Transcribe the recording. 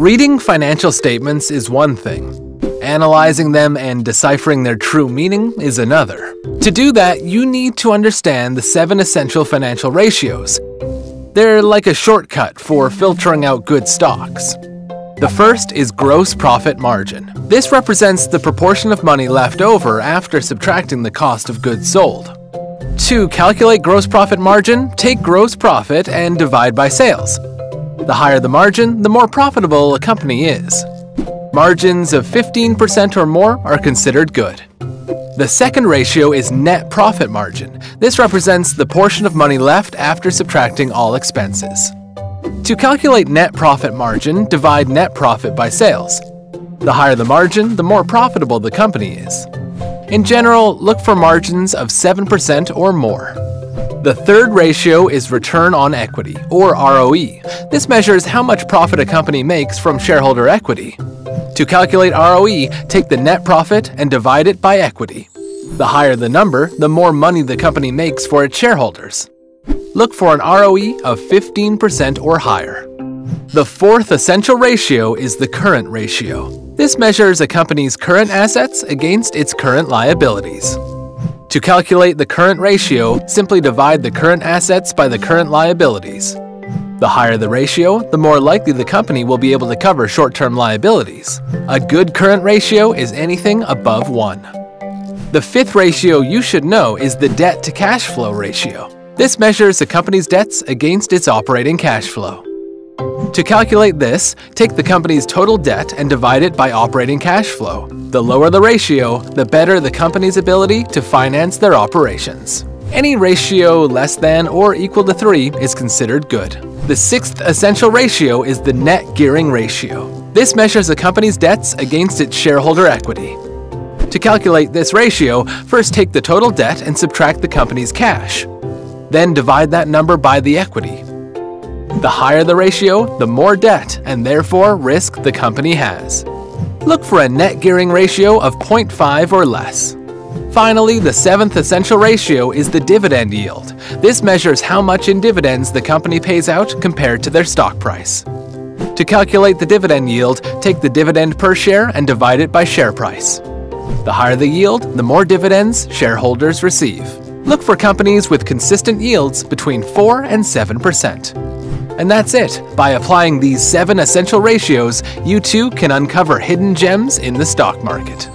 Reading financial statements is one thing. Analyzing them and deciphering their true meaning is another. To do that, you need to understand the seven essential financial ratios. They're like a shortcut for filtering out good stocks. The first is gross profit margin. This represents the proportion of money left over after subtracting the cost of goods sold. To calculate gross profit margin, take gross profit and divide by sales. The higher the margin, the more profitable a company is. Margins of 15% or more are considered good. The second ratio is net profit margin. This represents the portion of money left after subtracting all expenses. To calculate net profit margin, divide net profit by sales. The higher the margin, the more profitable the company is. In general, look for margins of 7% or more. The third ratio is return on equity, or ROE. This measures how much profit a company makes from shareholder equity. To calculate ROE, take the net profit and divide it by equity. The higher the number, the more money the company makes for its shareholders. Look for an ROE of 15% or higher. The fourth essential ratio is the current ratio. This measures a company's current assets against its current liabilities. To calculate the current ratio, simply divide the current assets by the current liabilities. The higher the ratio, the more likely the company will be able to cover short-term liabilities. A good current ratio is anything above 1. The fifth ratio you should know is the debt to cash flow ratio. This measures a company's debts against its operating cash flow. To calculate this, take the company's total debt and divide it by operating cash flow. The lower the ratio, the better the company's ability to finance their operations. Any ratio less than or equal to 3 is considered good. The sixth essential ratio is the net gearing ratio. This measures a company's debts against its shareholder equity. To calculate this ratio, first take the total debt and subtract the company's cash. Then divide that number by the equity. The higher the ratio, the more debt and therefore risk the company has. Look for a net gearing ratio of 0.5 or less. Finally, the seventh essential ratio is the dividend yield. This measures how much in dividends the company pays out compared to their stock price. To calculate the dividend yield, take the dividend per share and divide it by share price. The higher the yield, the more dividends shareholders receive. Look for companies with consistent yields between 4 and 7%. And that's it. By applying these seven essential ratios, you too can uncover hidden gems in the stock market.